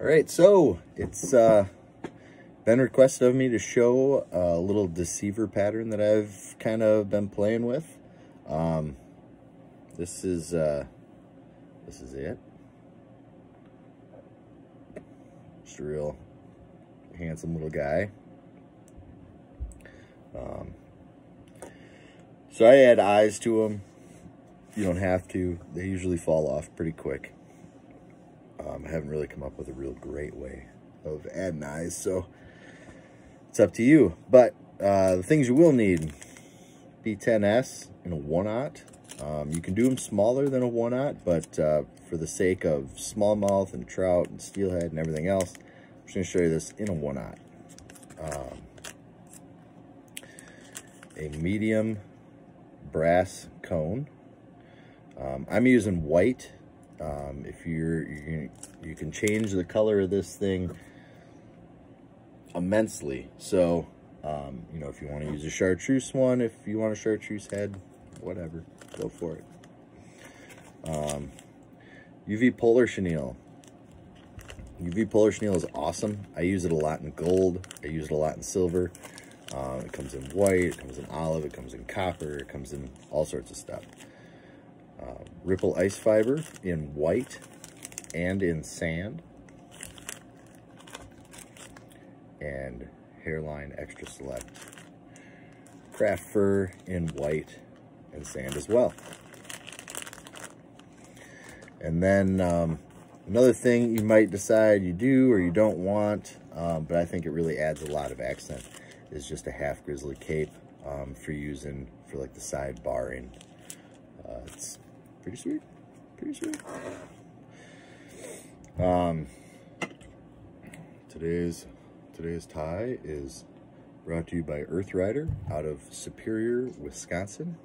All right, so it's uh, been requested of me to show a little deceiver pattern that I've kind of been playing with. Um, this is uh, this is it. Just a real handsome little guy. Um, so I add eyes to them. You don't have to. They usually fall off pretty quick. Um, I haven't really come up with a real great way of adding eyes, so it's up to you. But uh, the things you will need, B10S in a 1-aught. Um, you can do them smaller than a 1-aught, but uh, for the sake of smallmouth and trout and steelhead and everything else, I'm just going to show you this in a 1-aught. Um, a medium brass cone. Um, I'm using white um, if you're, you can, you can change the color of this thing immensely. So, um, you know, if you want to use a chartreuse one, if you want a chartreuse head, whatever, go for it. Um, UV Polar Chenille. UV Polar Chenille is awesome. I use it a lot in gold. I use it a lot in silver. Um, it comes in white, it comes in olive, it comes in copper, it comes in all sorts of stuff uh, Ripple Ice Fiber in white and in sand. And Hareline Extra Select. Craft Fur in white and sand as well. And then um, another thing you might decide you do or you don't want, um, but I think it really adds a lot of accent, is just a half grizzly cape um, for using for like the side barring. Uh, it's Pretty sweet. Pretty sweet. Um, today's today's tie is brought to you by Earth Rider out of Superior, Wisconsin.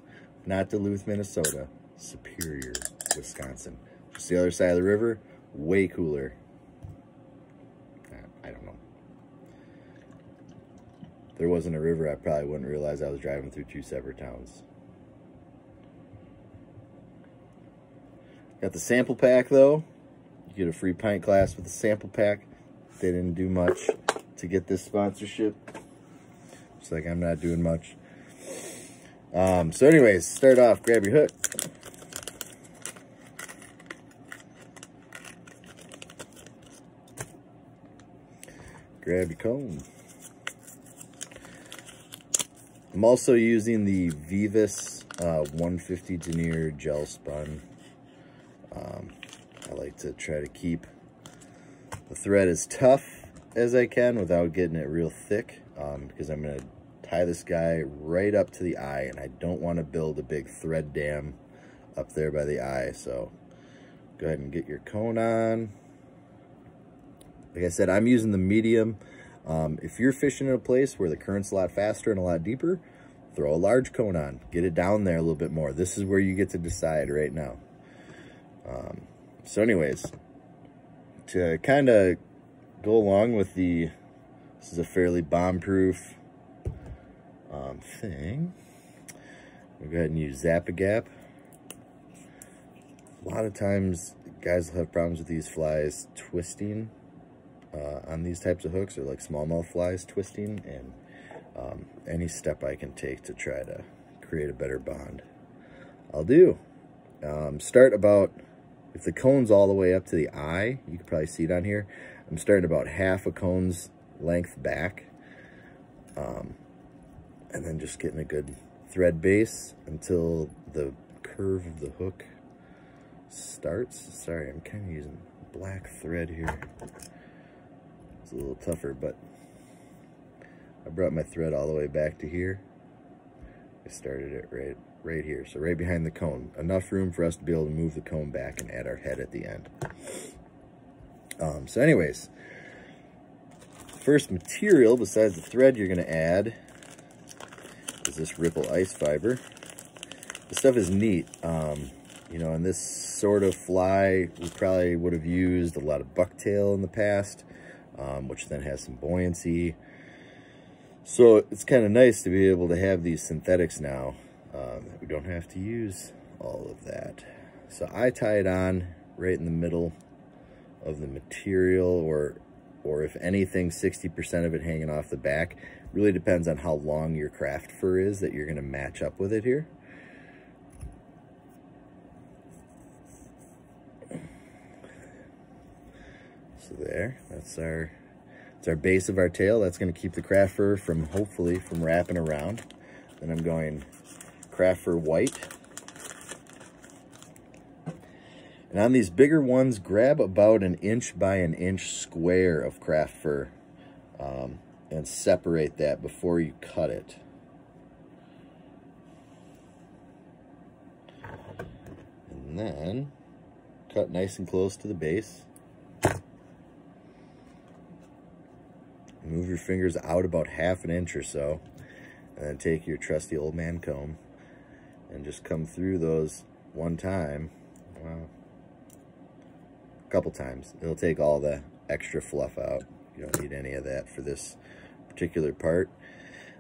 Not Duluth, Minnesota. Superior, Wisconsin. Just the other side of the river. Way cooler. I don't know. If there wasn't a river, I probably wouldn't realize I was driving through two separate towns. Got the sample pack though. You get a free pint glass with the sample pack. They didn't do much to get this sponsorship. It's like I'm not doing much. Um, so anyways, start off, grab your hook. Grab your cone. I'm also using the Veevus uh, 150 denier gel spun um, I like to try to keep the thread as tough as I can without getting it real thick um, because I'm going to tie this guy right up to the eye and I don't want to build a big thread dam up there by the eye. So go ahead and get your cone on. Like I said, I'm using the medium. Um, if you're fishing in a place where the current's a lot faster and a lot deeper, throw a large cone on. Get it down there a little bit more. This is where you get to decide right now. Um, so anyways, to kind of go along with the, this is a fairly bomb-proof um, thing. We'll go ahead and use Zap-A-Gap. A lot of times, guys will have problems with these flies twisting uh, on these types of hooks, or like smallmouth flies twisting, and um, any step I can take to try to create a better bond, I'll do. Um, start about if the cone's all the way up to the eye, you can probably see it on here. I'm starting about half a cone's length back. Um, and then just getting a good thread base until the curve of the hook starts. Sorry, I'm kind of using black thread here. It's a little tougher, but I brought my thread all the way back to here. I started it right right here. So right behind the cone. Enough room for us to be able to move the cone back and add our head at the end. Um, so anyways, first material besides the thread you're going to add is this Ripple Ice Fiber. This stuff is neat. Um, you know, in this sort of fly, we probably would have used a lot of bucktail in the past, um, which then has some buoyancy. So it's kind of nice to be able to have these synthetics now. Um, we don't have to use all of that. So I tie it on right in the middle of the material or or if anything 60% of it hanging off the back. Really depends on how long your craft fur is that you're going to match up with it here. So there that's our it's our base of our tail. That's going to keep the craft fur from hopefully from wrapping around. Then i'm going craft fur white And on these bigger ones, grab about an inch by an inch square of craft fur um, and separate that before you cut it. And then cut nice and close to the base. Move your fingers out about half an inch or so. And then take your trusty old man comb and just come through those one time. Wow couple times. It'll take all the extra fluff out. You don't need any of that for this particular part.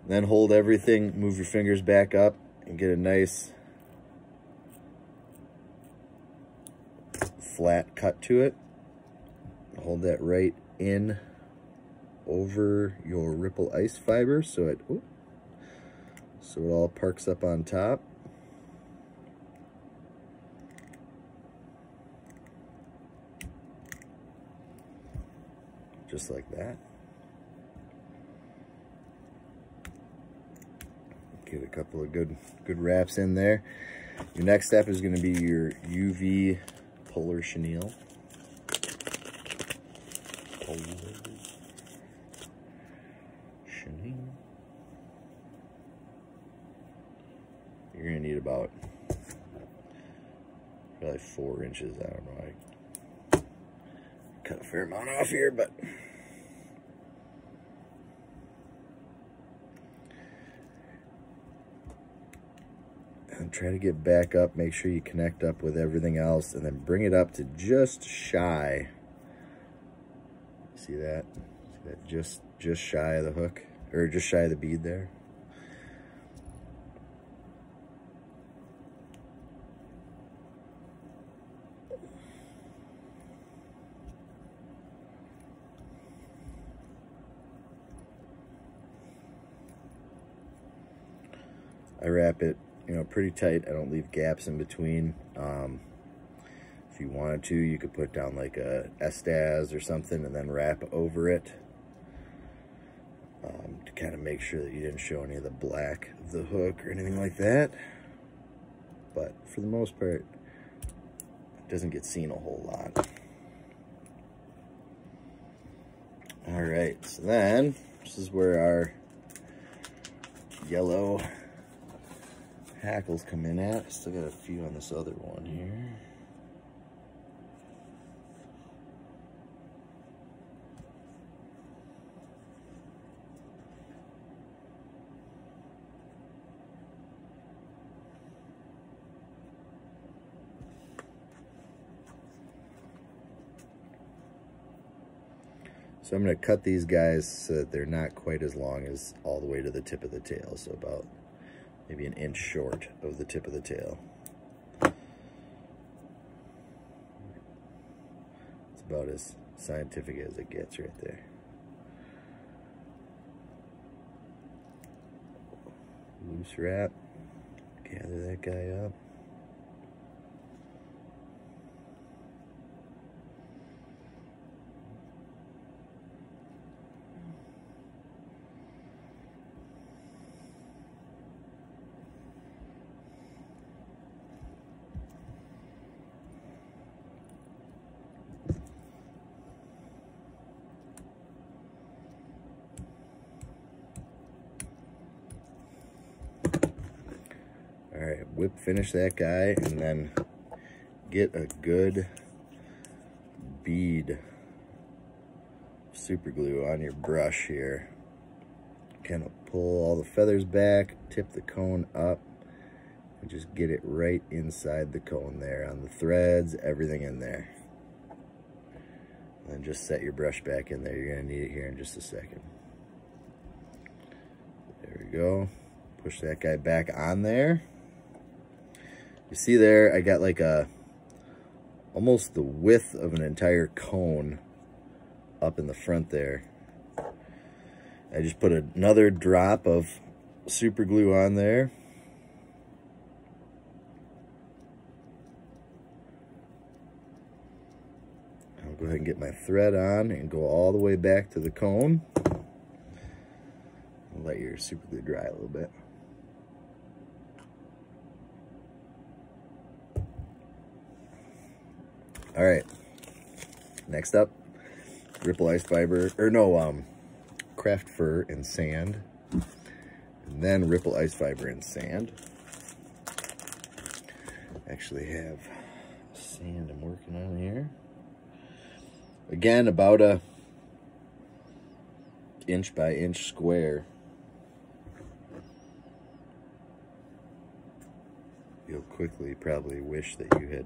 then hold everything, move your fingers back up and get a nice flat cut to it. Hold that right in over your ripple ice fiber so it so it all parks up on top. Just like that. Get a couple of good good wraps in there. Your next step is going to be your UV polar chenille. Polar chenille. You're going to need about probably four inches. I don't know. I cut a fair amount off here, but try to get back up. Make sure you connect up with everything else and then bring it up to just shy. See that? See that just, just shy of the hook or just shy of the bead there. I wrap it you know, pretty tight. I don't leave gaps in between. Um, if you wanted to, you could put down like a Estaz or something and then wrap over it um, to kind of make sure that you didn't show any of the black of the hook or anything like that. But for the most part, it doesn't get seen a whole lot. All right, so then this is where our yellow hackles come in at. Still got a few on this other one here. So I'm going to cut these guys so that they're not quite as long as all the way to the tip of the tail. So about maybe an inch short of the tip of the tail. It's about as scientific as it gets right there. Loose wrap, gather that guy up. All right, whip finish that guy and then get a good bead super glue on your brush here. Kind of pull all the feathers back, tip the cone up, and just get it right inside the cone there on the threads, everything in there. And then just set your brush back in there. You're gonna need it here in just a second. There we go. Push that guy back on there. You see there, I got like a almost the width of an entire cone up in the front there. I just put another drop of super glue on there. I'll go ahead and get my thread on and go all the way back to the cone. Let your super glue dry a little bit. All right, next up, Ripple Ice Fiber, or no, um, Craft Fur and Sand, and then Ripple Ice Fiber and Sand. Actually have sand I'm working on here. Again, about a inch by inch square. You'll quickly probably wish that you had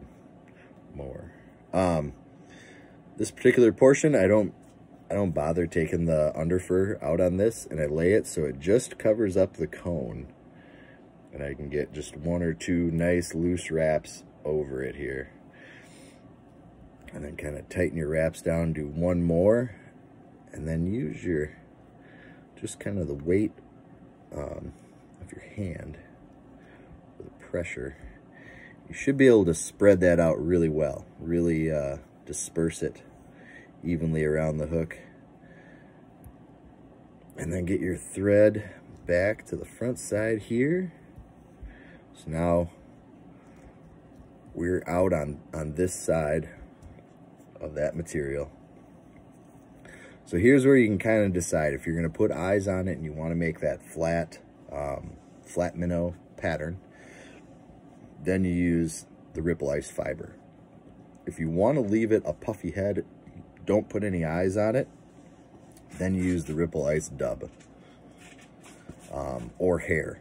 more. Um, this particular portion, I don't, I don't bother taking the underfur out on this and I lay it so it just covers up the cone and I can get just one or two nice loose wraps over it here. And then kind of tighten your wraps down, do one more, and then use your, just kind of the weight um, of your hand, the pressure, you should be able to spread that out really well, really uh, disperse it evenly around the hook. And then get your thread back to the front side here. So now we're out on, on this side of that material. So here's where you can kind of decide if you're going to put eyes on it and you want to make that flat, um, flat minnow pattern. Then you use the Ripple Ice fiber. If you want to leave it a puffy head, don't put any eyes on it, then you use the Ripple Ice dub um, or hair.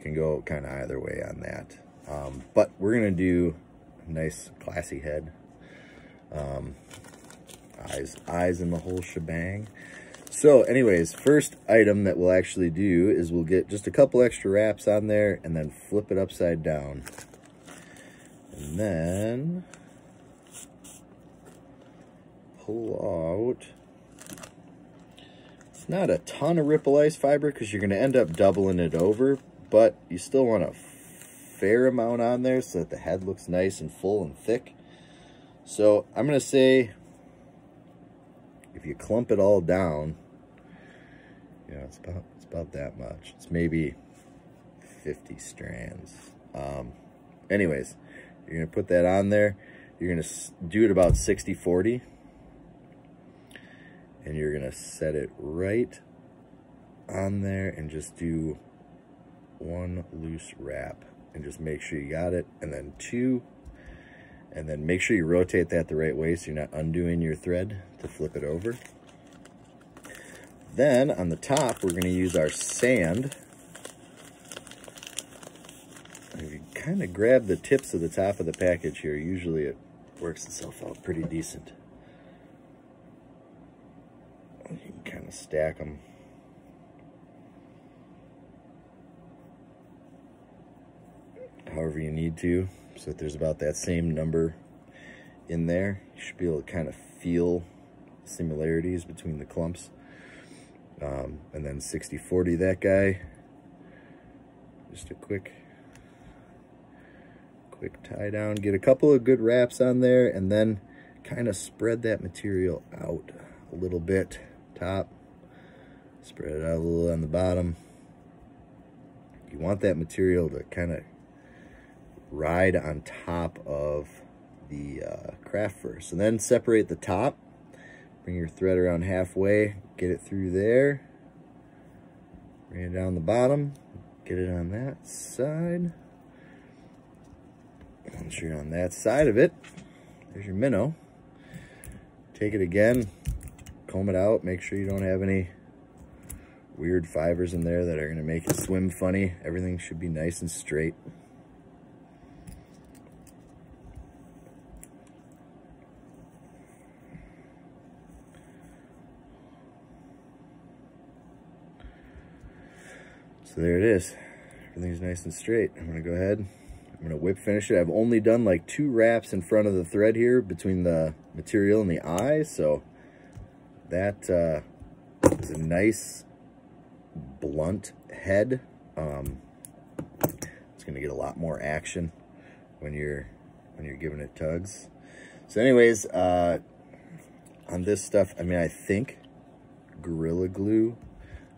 Can go kind of either way on that. Um, but we're going to do a nice classy head. Um, eyes, eyes in the whole shebang. So anyways, first item that we'll actually do is we'll get just a couple extra wraps on there and then flip it upside down. And then pull out, it's not a ton of ripple ice fiber because you're going to end up doubling it over, but you still want a fair amount on there so that the head looks nice and full and thick. So I'm going to say if you clump it all down, know, it's about, it's about that much. It's maybe 50 strands. Um, anyways, you're going to put that on there. You're going to do it about 60-40. And you're going to set it right on there and just do one loose wrap. And just make sure you got it. And then two. And then make sure you rotate that the right way so you're not undoing your thread to flip it over. Then on the top, we're going to use our sand. If you kind of grab the tips of the top of the package here, usually it works itself out pretty decent. You can kind of stack them. However you need to, so that there's about that same number in there. You should be able to kind of feel similarities between the clumps. Um, and then 60-40 that guy. Just a quick, quick tie down. Get a couple of good wraps on there and then kind of spread that material out a little bit. Top, spread it out a little on the bottom. You want that material to kind of ride on top of the uh, craft first. And then separate the top Bring your thread around halfway, get it through there. Bring it down the bottom, get it on that side. Once you're on that side of it, there's your minnow. Take it again, comb it out, make sure you don't have any weird fibers in there that are gonna make it swim funny. Everything should be nice and straight. So there it is. Everything's nice and straight. I'm gonna go ahead, I'm gonna whip finish it. I've only done like two wraps in front of the thread here between the material and the eye, so that uh, is a nice blunt head. Um, it's gonna get a lot more action when you're when you're giving it tugs. So anyways, uh, on this stuff, I mean, I think Gorilla Glue,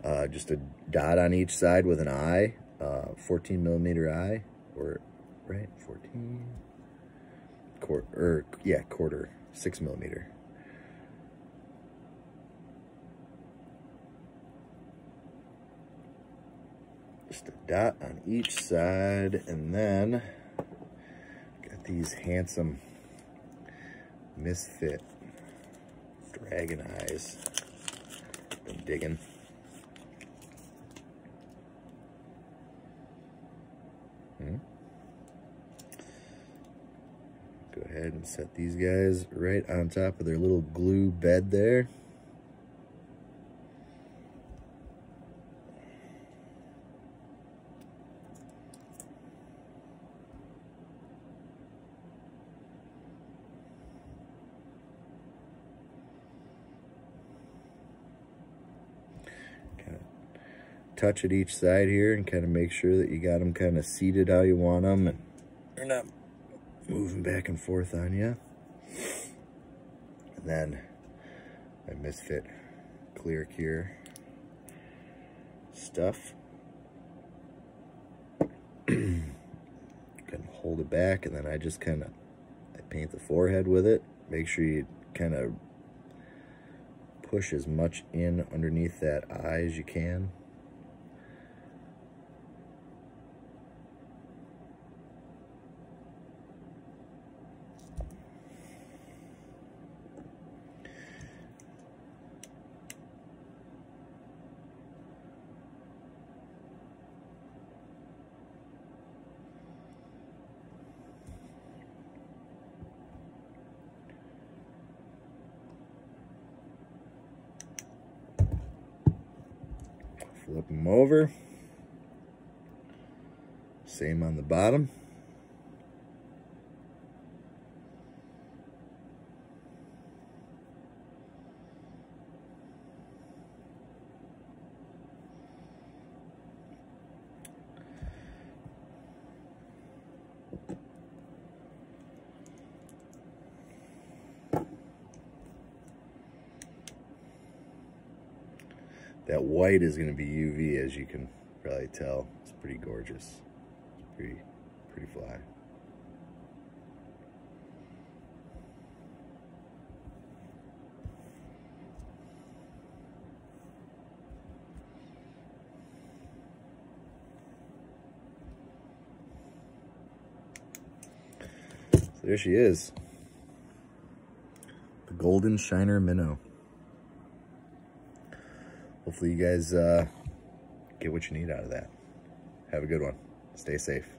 uh, just a dot on each side with an eye, uh, 14 millimeter eye, or, right, 14, quarter, or, yeah, quarter, six millimeter. Just a dot on each side, and then got these handsome Misfit dragon eyes. Been digging. Hmm. Go ahead set these guys right on top of their little glue bed there. touch at each side here and kind of make sure that you got them kind of seated how you want them and they're not moving back and forth on you. And then my Misfit Clear Cure stuff. of hold it back and then I just kind of I paint the forehead with it. Make sure you kind of push as much in underneath that eye as you can. Flip them over. Same on the bottom. That white is going to be UV, as you can probably tell. It's pretty gorgeous. It's pretty, pretty fly. There she is. The Golden Shiner Minnow hopefully you guys uh, get what you need out of that. Have a good one. Stay safe.